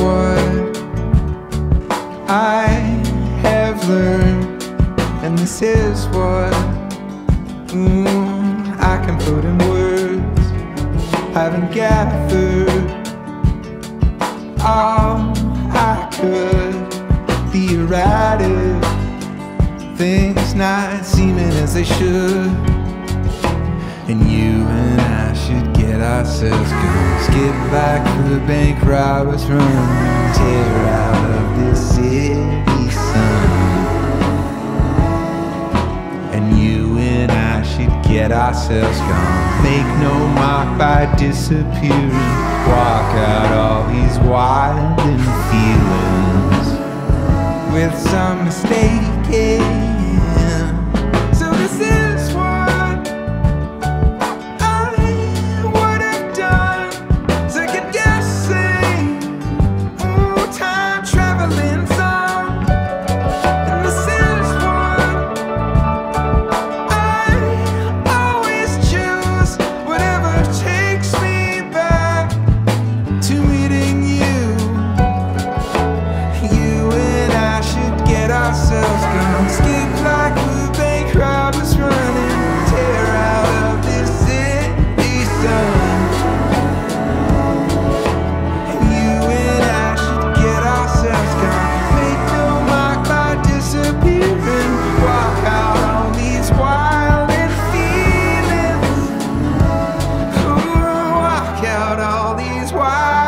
what I have learned, and this is what mm, I can put in words. Haven't gathered all I could. The erratic things not seeming as they should. And you and I should get ourselves going. Skip back to the bank robbers run. Tear out of this city sun. And you and I should get ourselves gone. Make no mark by disappearing. Walk out all these wild and feelings with some mistaken eh? out all these wild